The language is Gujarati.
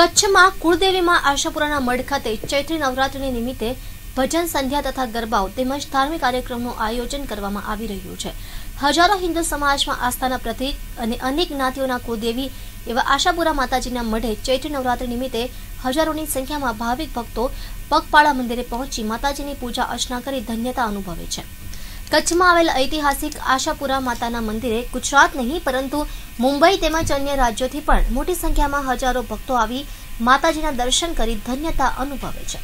કચ્છમાં કુળદેવીમાં આશાપુરાના મઢ ખાતે ચૈત્રી નવરાત્રિને નિમિત્તે ભજન, સંધ્યા તથા ગરબાઓ તેમજ ધાર્મિક કાર્યક્રમનું આયોજન કરવામાં આવી રહ્યું છે. હજારો હિન્દુ સમાજમાં આસ્થાના પ્રતીક અને અનેક જ્ઞાતિઓના કુળદેવી એવા આશાપુરા માતાજીના મઢે ચૈત્રી નવરાત્રિ નિમિત્તે હજારોની સંખ્યામાં ભાવિક ભક્તો પગપાળા મંદિરે પહોંચી માતાજીની પૂજા અર્ચના કરી ધન્યતા અનુભવે છે. કચ્છમાં આવેલ ઐતિહાસિક આશાપુરા માતાના મંદિરે ગુજરાત નહીં, પરંતુ મુંબઈ તેમજ અન્ય રાજ્યોથી પણ મોટી સંખ્યામાં હજારો ભક્તો આવી માતાજીના દર્શન કરી ધન્યતા અનુભવે છે.